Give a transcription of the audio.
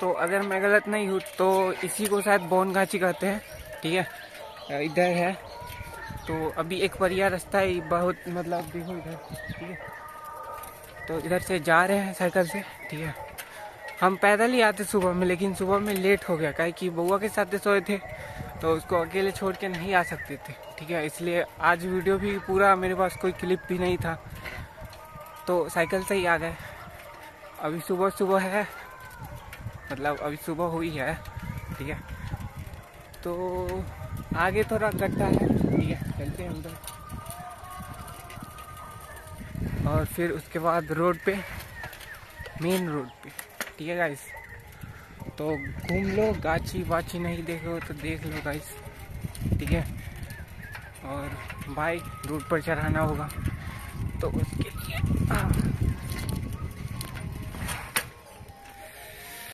तो अगर मैं गलत नहीं हूँ तो इसी को शायद बोन गाची कहते हैं। ठीक है? इधर है। तो अभी एक परिया रास्ता है बहुत मतलब देखो इधर ठीक है? तो इधर से जा रहे हैं साइकिल से। ठीक है? हम पैदल ही आते सुबह में, लेकिन सुबह में लेट हो गया। काहे कि बउआ के साथ सोए थे तो उसको अकेले छोड़ के नहीं आ सकते थे। ठीक है? इसलिए आज वीडियो भी पूरा मेरे पास कोई क्लिप भी नहीं था। तो साइकिल से ही आ गए। अभी सुबह सुबह है। मतलब अभी सुबह हुई है, ठीक है? तो आगे थोड़ा गड्ढा है, ठीक है? चलते हैं अंदर और फिर उसके बाद रोड पे मेन रोड पे, ठीक है गाइस तो घूम लो गाची वाची नहीं देखो तो देख लो गाइस ठीक है? और बाइक रोड पर चढ़ाना होगा। तो उसके लिए